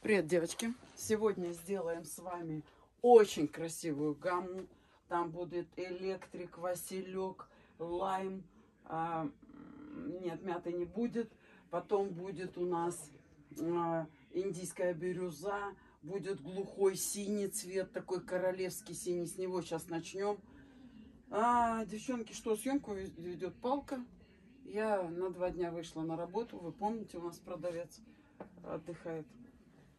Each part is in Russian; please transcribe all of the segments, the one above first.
Привет, девочки! Сегодня сделаем с вами очень красивую гамму. Там будет электрик, василек, лайм. А, нет, мяты не будет. Потом будет у нас а, индийская бирюза. Будет глухой синий цвет, такой королевский синий. С него сейчас начнем. А, девчонки, что, съемку ведет палка. Я на два дня вышла на работу. Вы помните, у нас продавец отдыхает.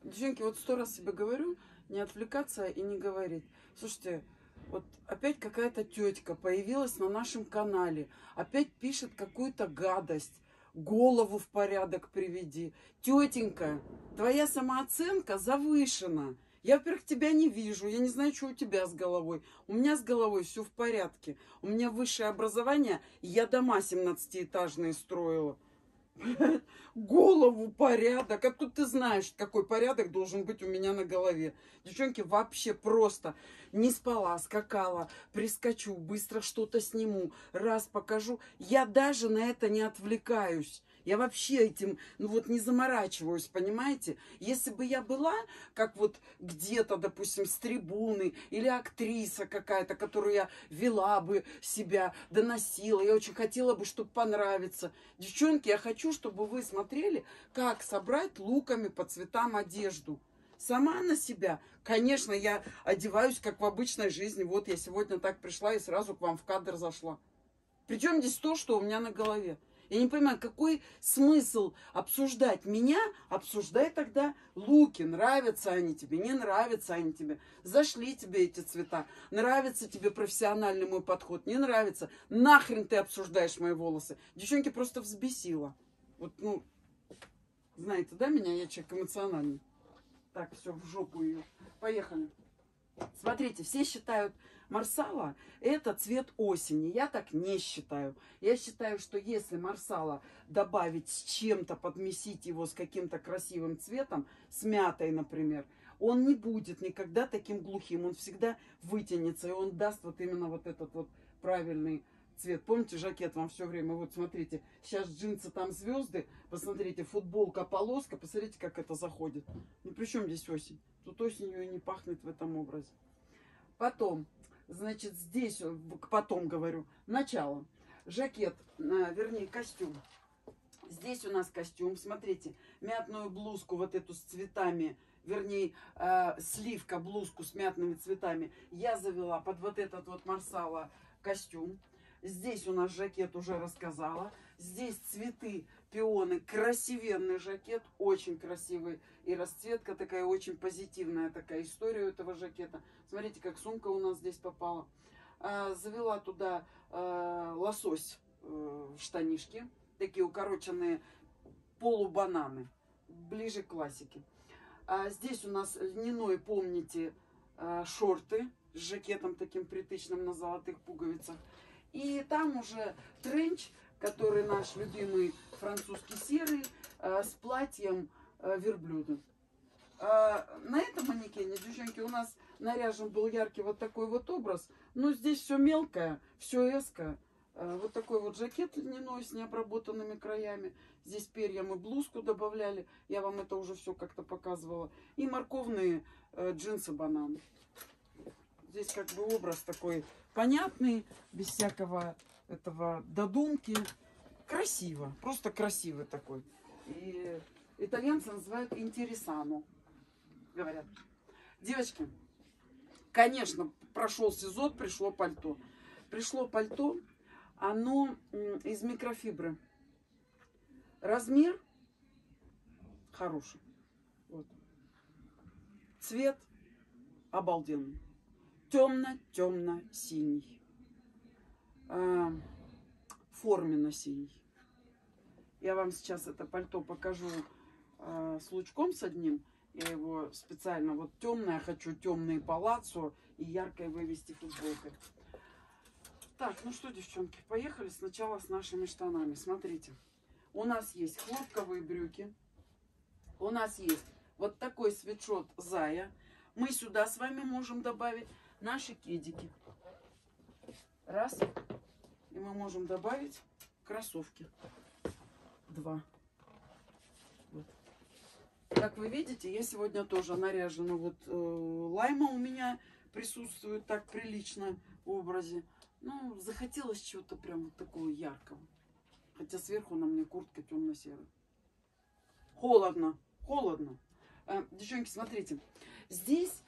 Девчонки, вот сто раз себе говорю, не отвлекаться и не говорить. Слушайте, вот опять какая-то тетка появилась на нашем канале, опять пишет какую-то гадость, голову в порядок приведи. Тетенька, твоя самооценка завышена. Я, во-первых, тебя не вижу, я не знаю, что у тебя с головой. У меня с головой все в порядке. У меня высшее образование, я дома 17-этажные строила голову порядок. А тут ты знаешь, какой порядок должен быть у меня на голове. Девчонки, вообще просто не спала, скакала, прискочу, быстро что-то сниму, раз покажу. Я даже на это не отвлекаюсь. Я вообще этим, ну вот не заморачиваюсь, понимаете? Если бы я была, как вот где-то, допустим, с трибуны или актриса какая-то, которую я вела бы себя, доносила, я очень хотела бы, чтобы понравиться. Девчонки, я хочу, чтобы вы смотрели, как собрать луками по цветам одежду. Сама на себя. Конечно, я одеваюсь, как в обычной жизни. Вот я сегодня так пришла и сразу к вам в кадр зашла. Причем здесь то, что у меня на голове. Я не понимаю, какой смысл обсуждать меня, обсуждай тогда луки, нравятся они тебе, не нравятся они тебе, зашли тебе эти цвета, нравится тебе профессиональный мой подход, не нравится, нахрен ты обсуждаешь мои волосы. Девчонки просто взбесила. Вот, ну, знаете, да, меня, я человек эмоциональный. Так, все, в жопу ее. Поехали. Смотрите, все считают Марсала это цвет осени. Я так не считаю. Я считаю, что если Марсала добавить с чем-то, подмесить его с каким-то красивым цветом, с мятой, например, он не будет никогда таким глухим. Он всегда вытянется, и он даст вот именно вот этот вот правильный цвет. Помните, жакет вам все время, вот смотрите, сейчас джинсы там звезды, посмотрите, футболка, полоска, посмотрите, как это заходит. Ну, при чем здесь осень? Тут осенью и не пахнет в этом образе. Потом, Значит, здесь, потом говорю, начало. Жакет, э, вернее, костюм. Здесь у нас костюм, смотрите, мятную блузку вот эту с цветами, вернее, э, сливка блузку с мятными цветами я завела под вот этот вот марсала костюм. Здесь у нас жакет уже рассказала. Здесь цветы, пионы, красивенный жакет, очень красивый. И расцветка такая очень позитивная такая история у этого жакета. Смотрите, как сумка у нас здесь попала. А, завела туда а, лосось а, в штанишки. Такие укороченные полубананы. Ближе к классике. А здесь у нас льняной, помните, шорты с жакетом таким притычным на золотых пуговицах. И там уже тренч, который наш любимый французский серый, э, с платьем э, верблюда. А на этом манекене, девчонки, у нас наряжен был яркий вот такой вот образ. Но здесь все мелкое, все эско. Э, вот такой вот жакет льняной с необработанными краями. Здесь перья мы блузку добавляли. Я вам это уже все как-то показывала. И морковные джинсы-бананы. Здесь как бы образ такой понятный, без всякого этого додумки. Красиво, просто красивый такой. И итальянцы называют интересану, говорят. Девочки, конечно, прошел сезон, пришло пальто. Пришло пальто, оно из микрофибры. Размер хороший. Вот. Цвет обалденный темно-темно-синий. А, форменно-синий. Я вам сейчас это пальто покажу а, с лучком с одним. Я его специально, вот темное, хочу темные палаццо и яркое вывести футболкой. Так, ну что, девчонки, поехали сначала с нашими штанами. Смотрите, у нас есть хлопковые брюки. У нас есть вот такой свитшот Зая. Мы сюда с вами можем добавить наши кедики. Раз. И мы можем добавить кроссовки. Два. Вот. Как вы видите, я сегодня тоже наряжена. Вот э, лайма у меня присутствует так прилично в образе. Ну, захотелось чего-то прям вот такого яркого. Хотя сверху на мне куртка темно-серая. Холодно, холодно. Э, девчонки, смотрите. Здесь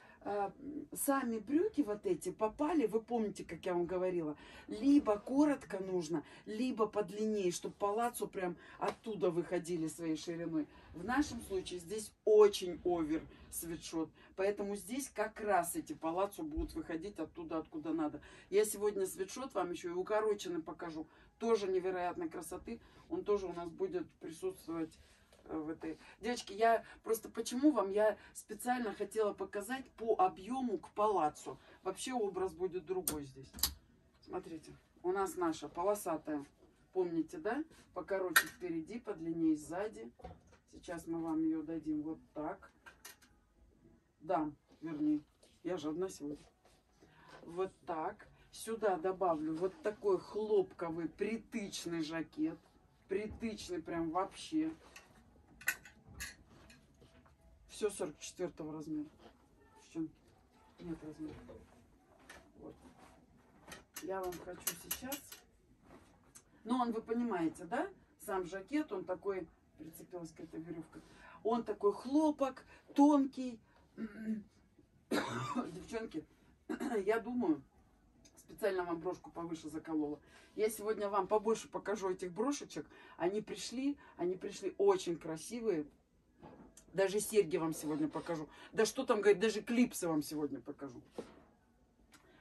сами брюки вот эти попали, вы помните, как я вам говорила, либо коротко нужно, либо подлиннее, чтобы палацу прям оттуда выходили своей шириной. В нашем случае здесь очень овер свитшот, поэтому здесь как раз эти палацу будут выходить оттуда, откуда надо. Я сегодня свитшот вам еще и укороченный покажу, тоже невероятной красоты, он тоже у нас будет присутствовать э, в этой. Девочки, я просто почему вам я специально хотела показать по объему к палацу. Вообще образ будет другой здесь. Смотрите, у нас наша полосатая, помните, да? Покороче впереди, подлиннее сзади. Сейчас мы вам ее дадим вот так. Дам, вернее. Я же одна сегодня. Вот так. Сюда добавлю вот такой хлопковый притычный жакет. Притычный прям вообще. Все 44 размера. В чем? Нет размера. Вот. Я вам хочу сейчас... Ну, он, вы понимаете, да? Сам жакет, он такой прицепилась к этой веревке. Он такой хлопок, тонкий. Девчонки, я думаю, специально вам брошку повыше заколола. Я сегодня вам побольше покажу этих брошечек. Они пришли, они пришли очень красивые. Даже серьги вам сегодня покажу. Да что там говорить, даже клипсы вам сегодня покажу.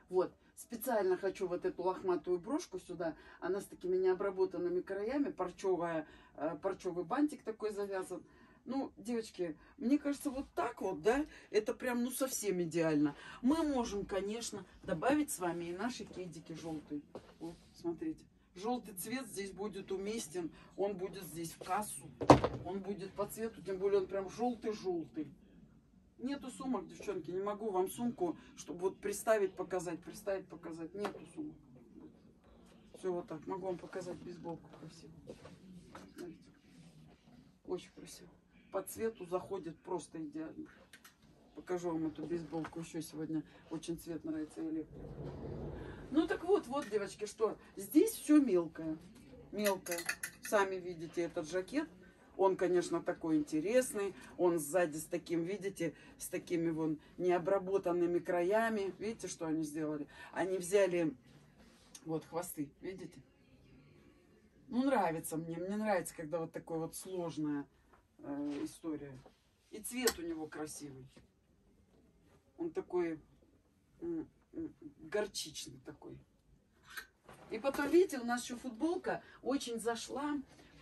Вот, специально хочу вот эту лохматую брошку сюда. Она с такими необработанными краями, парчевая, э, парчевый бантик такой завязан. Ну, девочки, мне кажется, вот так вот, да, это прям, ну, совсем идеально. Мы можем, конечно, добавить с вами и наши кедики желтые. Вот, смотрите. Желтый цвет здесь будет уместен, он будет здесь в кассу, он будет по цвету, тем более он прям желтый-желтый. Нету сумок, девчонки, не могу вам сумку, чтобы вот приставить, показать, приставить, показать. Нету сумок. Все вот так. Могу вам показать бейсболку красиво. Смотрите. Очень красиво. По цвету заходит просто идеально. Покажу вам эту бейсболку еще сегодня. Очень цвет нравится электрик. Ну так вот, вот, девочки, что здесь все мелкое. Мелкое. Сами видите этот жакет. Он, конечно, такой интересный. Он сзади с таким, видите, с такими вон необработанными краями. Видите, что они сделали? Они взяли вот хвосты, видите? Ну, нравится мне. Мне нравится, когда вот такой вот сложная э, история. И цвет у него красивый. Он такой горчичный такой. И потом, видите, у нас еще футболка очень зашла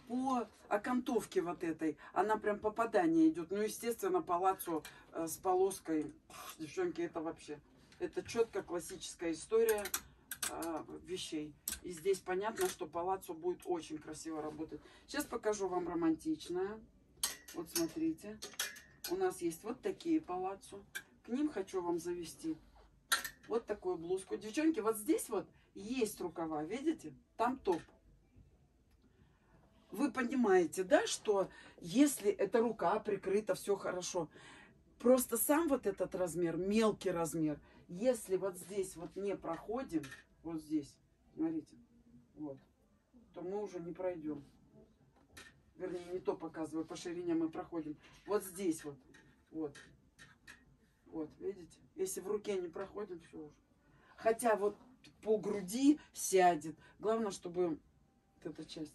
по окантовке вот этой, она прям попадание идет. Ну, естественно, палаццо э, с полоской. Девчонки, это вообще, это четко классическая история э, вещей. И здесь понятно, что палаццо будет очень красиво работать. Сейчас покажу вам романтичное. Вот смотрите. У нас есть вот такие палаццо. К ним хочу вам завести вот такую блузку. Девчонки, вот здесь вот есть рукава, видите? Там топ вы понимаете, да, что если эта рука прикрыта, все хорошо. Просто сам вот этот размер, мелкий размер, если вот здесь вот не проходим, вот здесь, смотрите, вот, то мы уже не пройдем. Вернее, не то показываю, по ширине мы проходим. Вот здесь вот, вот, вот, видите? Если в руке не проходим, все уже. Хотя вот по груди сядет. Главное, чтобы вот эта часть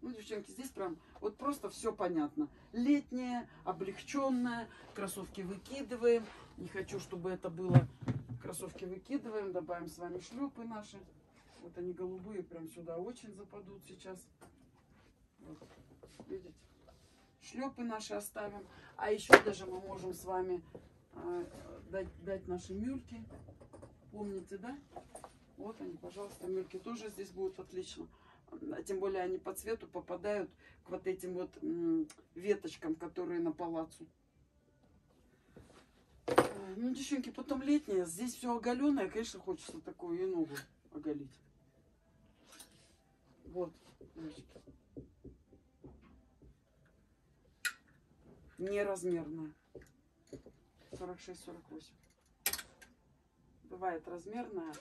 ну, девчонки, здесь прям вот просто все понятно. Летнее, облегченное, кроссовки выкидываем. Не хочу, чтобы это было. Кроссовки выкидываем, добавим с вами шлепы наши. Вот они голубые, прям сюда очень западут сейчас. Вот. Видите? Шлепы наши оставим. А еще даже мы можем с вами э, дать, дать наши мюльки. Помните, да? Вот они, пожалуйста, мюльки тоже здесь будут отлично а тем более они по цвету попадают к вот этим вот веточкам, которые на палацу. Ну, девчонки, потом летнее, здесь все оголенное, конечно, хочется такую и ногу оголить. Вот, девочки. Неразмерная. 46-48. Бывает размерная,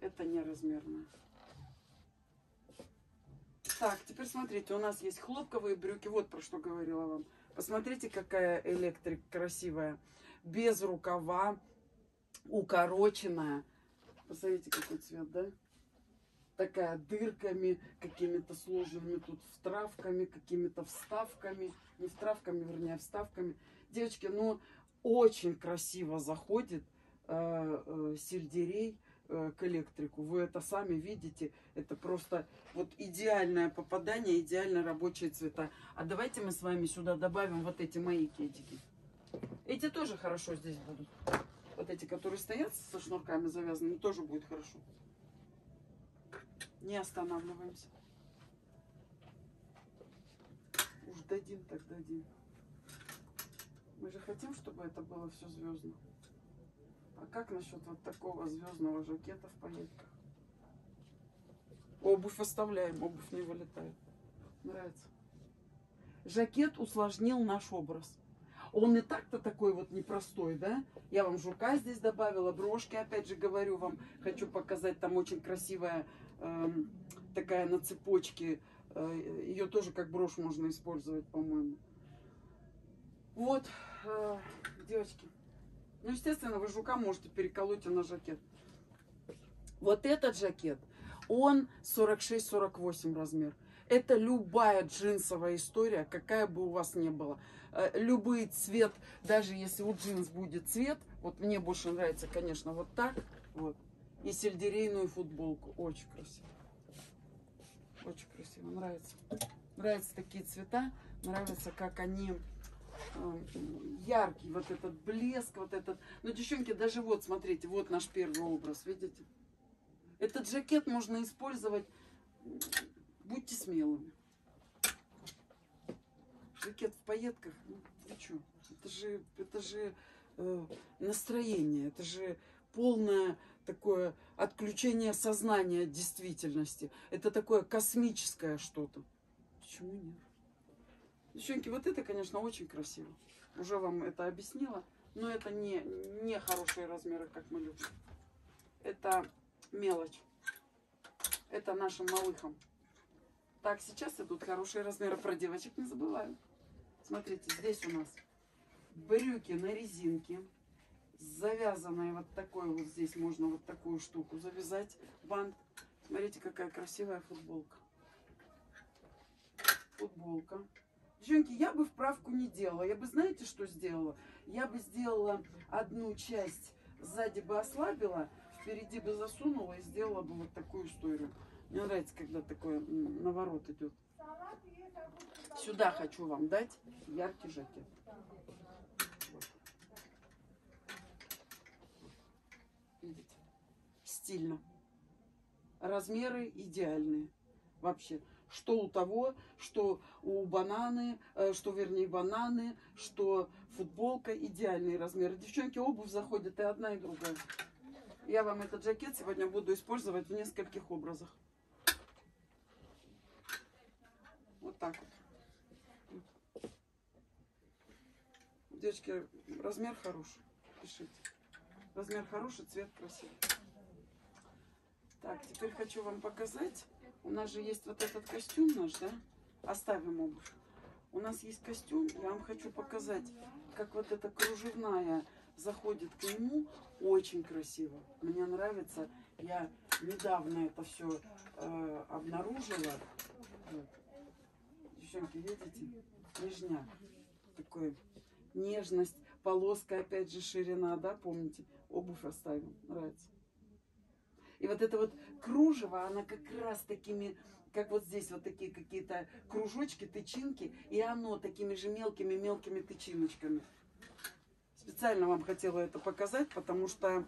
это неразмерная. Так, теперь смотрите, у нас есть хлопковые брюки. Вот про что говорила вам. Посмотрите, какая электрик красивая. Без рукава, укороченная. Посмотрите, какой цвет, да? Такая дырками, какими-то сложными тут втравками, какими-то вставками. Не втравками, вернее, вставками. Девочки, ну, очень красиво заходит э, э, сельдерей э, к электрику. Вы это сами видите. Это просто вот идеальное попадание, идеально рабочие цвета. А давайте мы с вами сюда добавим вот эти мои кетики. Эти тоже хорошо здесь будут. Вот эти, которые стоят со шнурками завязанными, тоже будет хорошо. Не останавливаемся. Уж дадим, так дадим. Мы же хотим, чтобы это было все звездно. А как насчет вот такого звездного жакета в пайетках? Обувь оставляем, обувь не вылетает. Нравится. Жакет усложнил наш образ. Он и так-то такой вот непростой, да? Я вам жука здесь добавила, брошки, опять же говорю вам, хочу показать, там очень красивая такая на цепочке. Э, ее тоже как брошь можно использовать, по-моему. Вот, э, девочки. Ну, естественно, вы жука можете переколоть и на жакет. Вот этот жакет, он 46-48 размер. Это любая джинсовая история, какая бы у вас ни была. Э, любой цвет, даже если у джинс будет цвет, вот мне больше нравится, конечно, вот так, вот. И сельдерейную футболку. Очень красиво. Очень красиво, нравится. Нравятся такие цвета, нравится, как они э, яркий, вот этот блеск, вот этот. Ну, девчонки, даже вот, смотрите, вот наш первый образ, видите? Этот жакет можно использовать, будьте смелыми. Жакет в пайетках, ну, вы? Это же, это же э, настроение, это же полное такое отключение сознания от действительности. Это такое космическое что-то. Почему нет? Девчонки, вот это, конечно, очень красиво. Уже вам это объяснила. Но это не, не хорошие размеры, как мы любим. Это мелочь. Это нашим малыхам. Так, сейчас идут хорошие размеры. Про девочек не забываю. Смотрите, здесь у нас брюки на резинке. Завязанные вот такой вот здесь можно вот такую штуку завязать. Бант. Смотрите, какая красивая футболка. Футболка. Девчонки, я бы вправку не делала. Я бы, знаете, что сделала? Я бы сделала одну часть, сзади бы ослабила, впереди бы засунула и сделала бы вот такую историю. Мне нравится, когда такой наворот идет. Сюда хочу вам дать яркий жакет. Видите? Стильно. Размеры идеальные. Вообще. Что у того, что у бананы, э, что вернее бананы, что футболка идеальные размеры. Девчонки, обувь заходит и одна, и другая. Я вам этот жакет сегодня буду использовать в нескольких образах. Вот так вот. Девочки, размер хороший. Пишите. Размер хороший, цвет красивый. Так, теперь хочу вам показать. У нас же есть вот этот костюм наш, да? Оставим обувь. У нас есть костюм, я вам хочу показать, как вот эта кружевная заходит к нему. Очень красиво. Мне нравится. Я недавно это все э, обнаружила. Вот. Девчонки, видите? Нежняк. Такой нежность. Полоска, опять же, ширина, да, помните? Обувь оставим. Нравится. И вот это вот кружево, она как раз такими, как вот здесь вот такие какие-то кружочки, тычинки, и оно такими же мелкими-мелкими тычиночками. Специально вам хотела это показать, потому что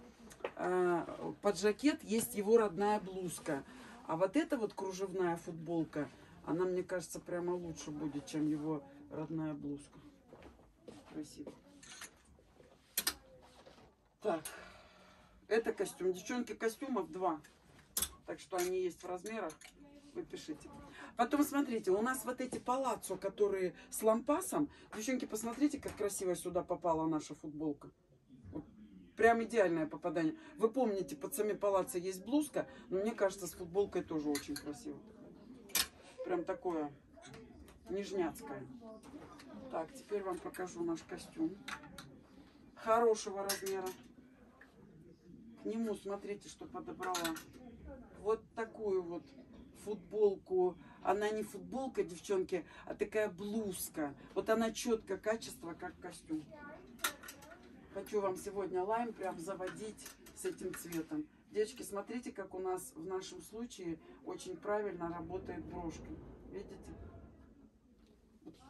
э, под жакет есть его родная блузка. А вот эта вот кружевная футболка, она, мне кажется, прямо лучше будет, чем его родная блузка. Красиво. Так. Это костюм. Девчонки, костюмов два. Так что они есть в размерах. Вы пишите. Потом, смотрите, у нас вот эти палаццо, которые с лампасом. Девчонки, посмотрите, как красиво сюда попала наша футболка. Прям идеальное попадание. Вы помните, под сами палаццо есть блузка, но мне кажется, с футболкой тоже очень красиво. Прям такое нежняцкое. Так, теперь вам покажу наш костюм. Хорошего размера. Нему, смотрите, что подобрала. Вот такую вот футболку. Она не футболка, девчонки, а такая блузка. Вот она четко качество, как костюм. Хочу вам сегодня лайм прям заводить с этим цветом. Девочки, смотрите, как у нас в нашем случае очень правильно работает брошка. Видите?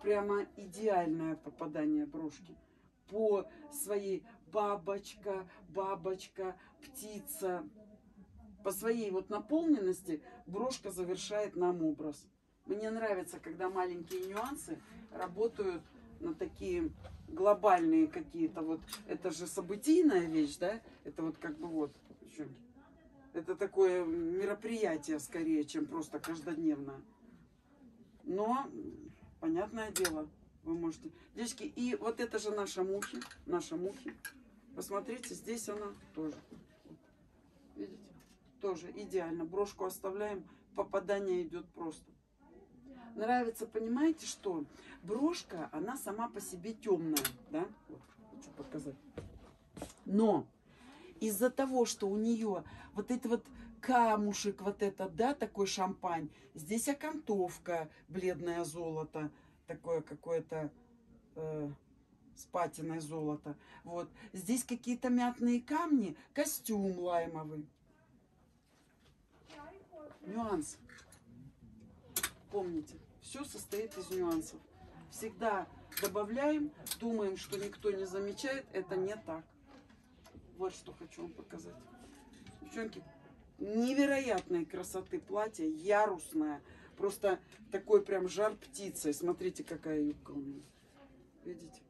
прямо идеальное попадание брошки. По своей бабочка, бабочка, птица. По своей вот наполненности брошка завершает нам образ. Мне нравится, когда маленькие нюансы работают на такие глобальные какие-то вот, это же событийная вещь, да, это вот как бы вот, это такое мероприятие скорее, чем просто каждодневное. Но понятное дело, вы можете. Девочки, и вот это же наша мухи, наша мухи. Посмотрите, здесь она тоже. Видите? Тоже идеально. Брошку оставляем, попадание идет просто. Нравится, понимаете, что? Брошка, она сама по себе темная, да? Вот, хочу показать. Но из-за того, что у нее вот это вот камушек вот этот, да, такой шампань. Здесь окантовка, бледное золото, такое какое-то э, спатиное золото. Вот. Здесь какие-то мятные камни, костюм лаймовый. Нюанс. Помните, все состоит из нюансов. Всегда добавляем, думаем, что никто не замечает. Это не так. Вот что хочу вам показать. Девчонки, невероятной красоты платье, ярусное. Просто такой прям жар птицей. Смотрите, какая юбка у меня. Видите?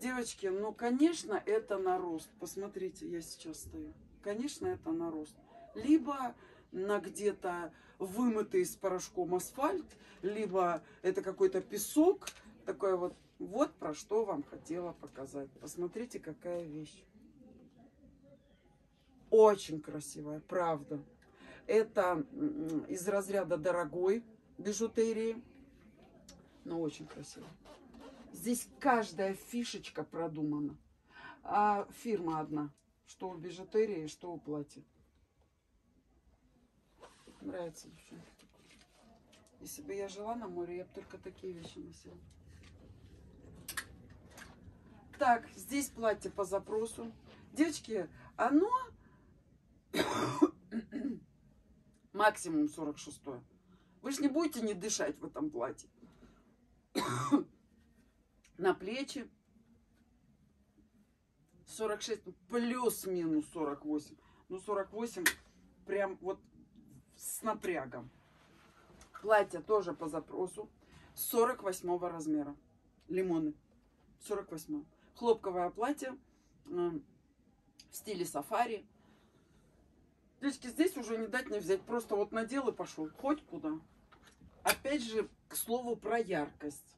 Девочки, ну, конечно, это на рост. Посмотрите, я сейчас стою. Конечно, это на рост. Либо на где-то вымытый с порошком асфальт, либо это какой-то песок. Такой вот, вот про что вам хотела показать. Посмотрите, какая вещь. Очень красивая, правда. Это из разряда дорогой бижутерии, но очень красиво. Здесь каждая фишечка продумана. А фирма одна, что у бижутерии, что у платья. Нравится девчонки. Если бы я жила на море, я бы только такие вещи носила. Так, здесь платье по запросу. Девочки, оно Максимум 46 -е. Вы же не будете не дышать в этом платье. На плечи 46, плюс-минус 48. Ну, 48 прям вот с напрягом. Платье тоже по запросу 48 размера. Лимоны. 48. Хлопковое платье э, в стиле сафари. Девочки, здесь уже не дать не взять. Просто вот надел и пошел. Хоть куда. Опять же, к слову про яркость.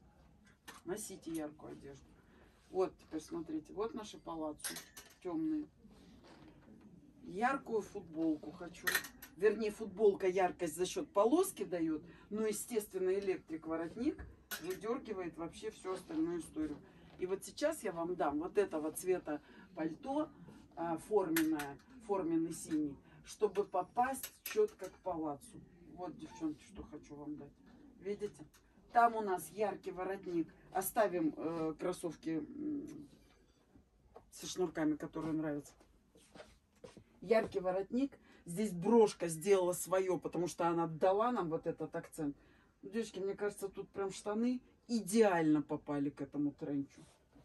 Носите яркую одежду. Вот, теперь смотрите. Вот наши палаццо темные. Яркую футболку хочу. Вернее, футболка яркость за счет полоски дает. Но, естественно, электрик-воротник выдергивает вообще всю остальную историю. И вот сейчас я вам дам вот этого цвета пальто а, форменное, форменный синий чтобы попасть четко к палацу. Вот, девчонки, что хочу вам дать. Видите? Там у нас яркий воротник. Оставим э, кроссовки э, со шнурками, которые нравятся. Яркий воротник. Здесь брошка сделала свое, потому что она дала нам вот этот акцент. Девочки, мне кажется, тут прям штаны идеально попали к этому тренчу.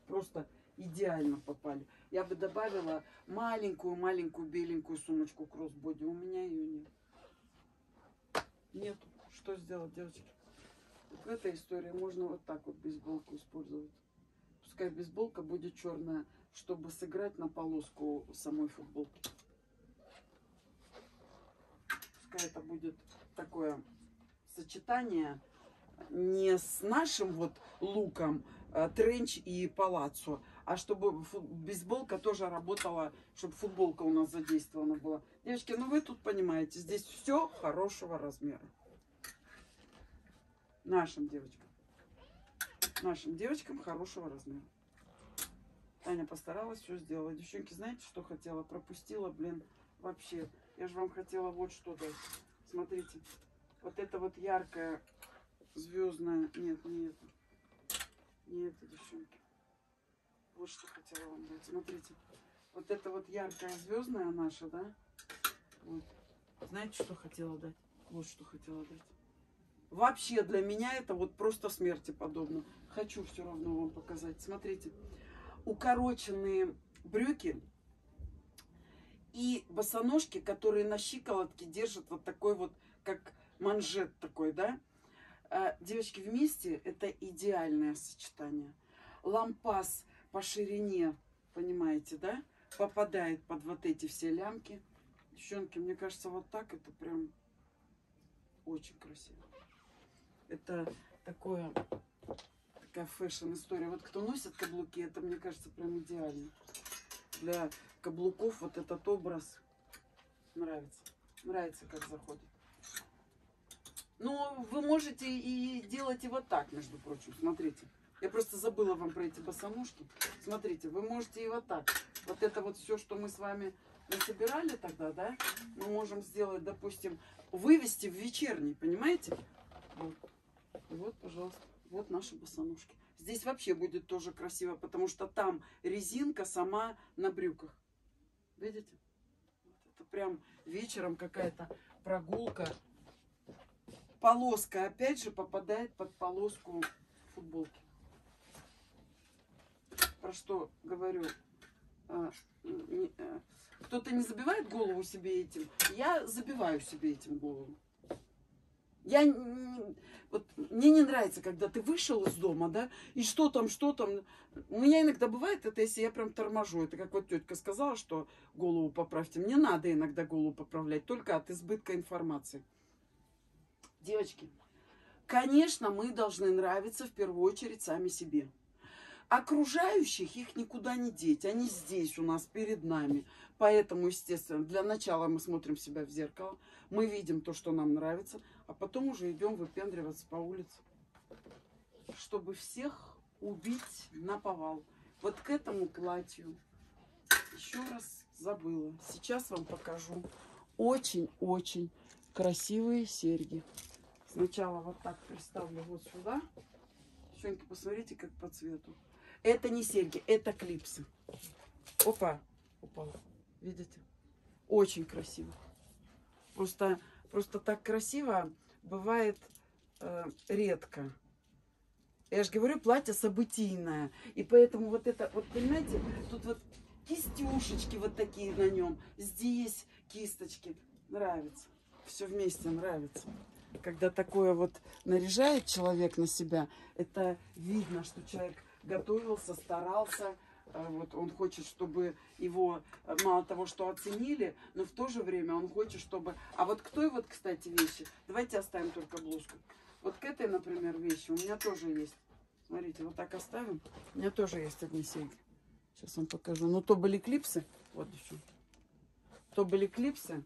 Просто идеально попали. Я бы добавила маленькую-маленькую беленькую сумочку кроссбоди. У меня ее нет. Нет. Что сделать, девочки? В этой истории можно вот так вот бейсболку использовать. Пускай бейсболка будет черная, чтобы сыграть на полоску самой футболки. Пускай это будет такое сочетание не с нашим вот луком, э, тренч и палаццо, а чтобы бейсболка тоже работала, чтобы футболка у нас задействована была. Девочки, ну вы тут понимаете, здесь все хорошего размера. Нашим девочкам. Нашим девочкам хорошего размера. Таня постаралась, все сделала. Девчонки, знаете, что хотела? Пропустила, блин, вообще. Я же вам хотела вот что дать. Смотрите. Вот это вот яркое звездное. Нет, не это. Не это, девчонки. Что хотела вам дать. Смотрите. Вот это вот яркая звездная наша, да? Вот. Знаете, что хотела дать? Вот что хотела дать. Вообще для меня это вот просто смерти подобно. Хочу все равно вам показать. Смотрите. Укороченные брюки и босоножки, которые на щиколотке держат вот такой вот, как манжет такой, да? А, девочки, вместе это идеальное сочетание. Лампас по ширине, понимаете, да? Попадает под вот эти все лямки. Девчонки, мне кажется, вот так это прям очень красиво. Это такое, такая фэшн-история. Вот кто носит каблуки, это, мне кажется, прям идеально. Для каблуков вот этот образ нравится. Нравится, как заходит. Но вы можете и делать и вот так, между прочим. Смотрите. Я просто забыла вам про эти босоножки. Смотрите, вы можете и вот так. Вот это вот все, что мы с вами насобирали тогда, да, мы можем сделать, допустим, вывести в вечерний, понимаете? Вот. Вот, пожалуйста, вот наши босоножки. Здесь вообще будет тоже красиво, потому что там резинка сама на брюках. Видите? Вот это прям вечером какая-то прогулка. Полоска опять же попадает под полоску футболки. Про что говорю? А, а, Кто-то не забивает голову себе этим. Я забиваю себе этим голову. Я вот мне не нравится, когда ты вышел из дома, да, и что там, что там. У меня иногда бывает это, если я прям торможу. Это как вот тетка сказала, что голову поправьте. Мне надо иногда голову поправлять, только от избытка информации. Девочки, конечно, мы должны нравиться в первую очередь сами себе. Окружающих их никуда не деть. Они здесь у нас, перед нами. Поэтому, естественно, для начала мы смотрим себя в зеркало. Мы видим то, что нам нравится. А потом уже идем выпендриваться по улице. Чтобы всех убить на повал. Вот к этому платью. Еще раз забыла. Сейчас вам покажу. Очень-очень красивые серьги. Сначала вот так приставлю вот сюда. Девчонки, посмотрите, как по цвету. Это не серьги, это клипсы. Опа, упала. Видите? Очень красиво. Просто, просто так красиво бывает э, редко. Я же говорю, платье событийное. И поэтому вот это, вот понимаете, тут вот кистюшечки вот такие на нем. Здесь кисточки. Нравится. Все вместе нравится. Когда такое вот наряжает человек на себя, это видно, что человек готовился, старался. э, Вот он хочет, чтобы его э, мало того, что оценили, но в то же время он хочет, чтобы... А вот к той вот, кстати, вещи, давайте оставим только блузку. Вот к этой, например, вещи у меня тоже есть. Смотрите, вот так оставим. У меня тоже есть одни серьги. Сейчас вам покажу. Ну, то были клипсы. Вот еще. То были клипсы,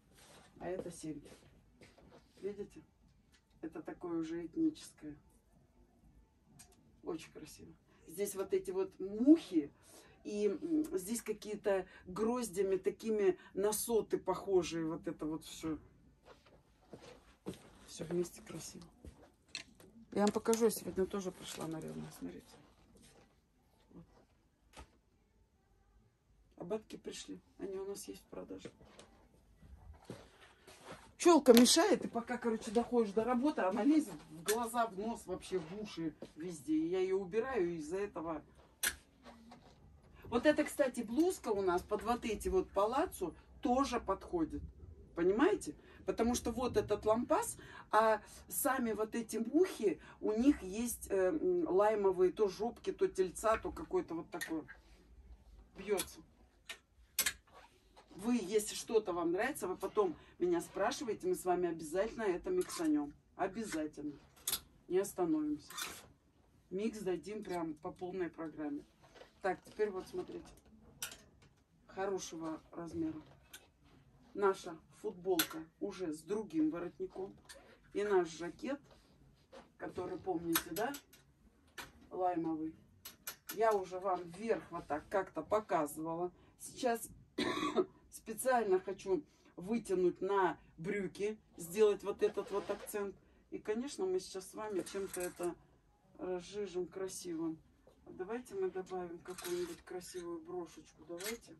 а это серьги. Видите? Это такое уже этническое. Очень красиво. Здесь вот эти вот мухи, и здесь какие-то гроздями такими на соты похожие. Вот это вот все. Все вместе красиво. Я вам покажу, я сегодня тоже пришла нарядная, смотрите. Вот. Ободки пришли, они у нас есть в продаже. Челка мешает, и пока, короче, доходишь до работы, она лезет в глаза, в нос, вообще в уши, везде. И я ее убираю, из-за этого... Вот это, кстати, блузка у нас под вот эти вот палацу тоже подходит. Понимаете? Потому что вот этот лампас, а сами вот эти мухи, у них есть э, лаймовые то жопки, то тельца, то какой-то вот такой. Бьется. Вы, если что-то вам нравится, вы потом меня спрашиваете, мы с вами обязательно это миксанем. Обязательно. Не остановимся. Микс дадим прям по полной программе. Так, теперь вот смотрите. Хорошего размера. Наша футболка уже с другим воротником. И наш жакет, который, помните, да, лаймовый, я уже вам вверх вот так как-то показывала. Сейчас специально хочу вытянуть на брюки, сделать вот этот вот акцент. И, конечно, мы сейчас с вами чем-то это разжижим красивым. Давайте мы добавим какую-нибудь красивую брошечку. Давайте.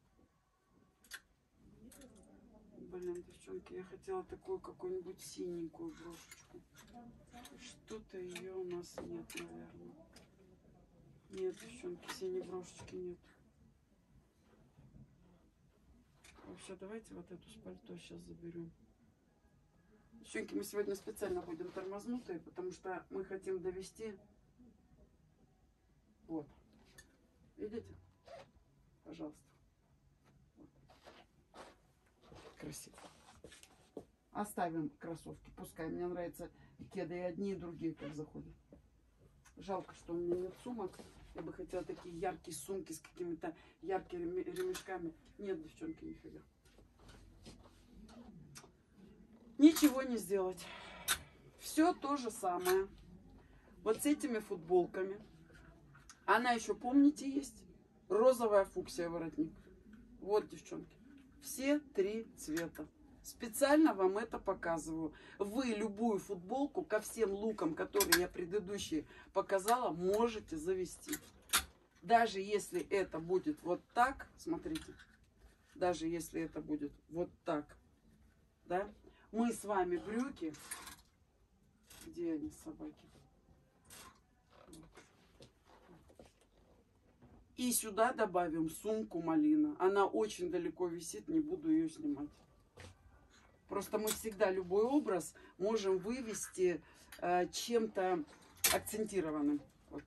Блин, девчонки, я хотела такую какую-нибудь синенькую брошечку. Что-то ее у нас нет, наверное. Нет, девчонки, синей брошечки нет. Вообще, давайте вот эту с пальто сейчас заберем. Девчонки, мы сегодня специально будем тормознутые, потому что мы хотим довести... Вот. Видите? Пожалуйста. красиво. Оставим кроссовки. Пускай мне нравятся кеды, и одни, и другие как заходят. Жалко, что у меня нет сумок. Я бы хотела такие яркие сумки с какими-то яркими ремешками. Нет, девчонки, нифига. Ничего не сделать. Все то же самое. Вот с этими футболками. Она еще, помните, есть? Розовая фуксия воротник. Вот, девчонки. Все три цвета. Специально вам это показываю. Вы любую футболку ко всем лукам, которые я предыдущие показала, можете завести. Даже если это будет вот так, смотрите, даже если это будет вот так, да, мы с вами брюки, где они, собаки? И сюда добавим сумку малина. Она очень далеко висит, не буду ее снимать. Просто мы всегда любой образ можем вывести э, чем-то акцентированным. Вот.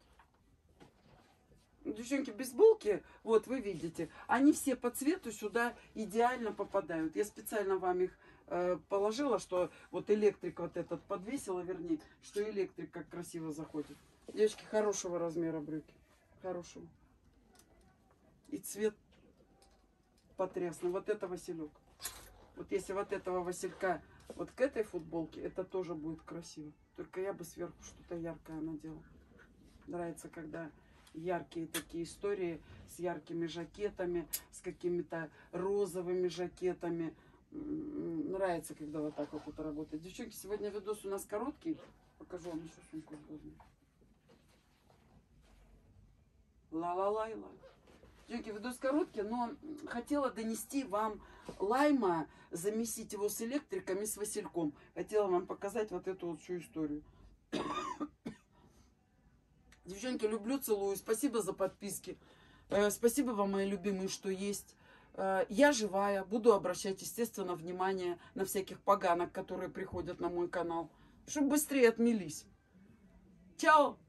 Девчонки, бейсболки, вот вы видите, они все по цвету сюда идеально попадают. Я специально вам их э, положила, что вот электрик вот этот подвесила, вернее, что электрик как красиво заходит. Девочки, хорошего размера брюки. Хорошего. И цвет потрясный. Вот это Василек. Вот если вот этого Василька вот к этой футболке, это тоже будет красиво. Только я бы сверху что-то яркое надела. Нравится, когда яркие такие истории с яркими жакетами, с какими-то розовыми жакетами. Нравится, когда вот так вот это работает. Девчонки, сегодня видос у нас короткий. Покажу вам еще сумку Ла-ла-лай-лай. Девки, видос короткий, но хотела донести вам лайма, замесить его с электриком и с васильком. Хотела вам показать вот эту вот всю историю. Девчонки, люблю, целую. Спасибо за подписки. Э, спасибо вам, мои любимые, что есть. Э, я живая, буду обращать, естественно, внимание на всяких поганок, которые приходят на мой канал, чтобы быстрее отмелись. Чао!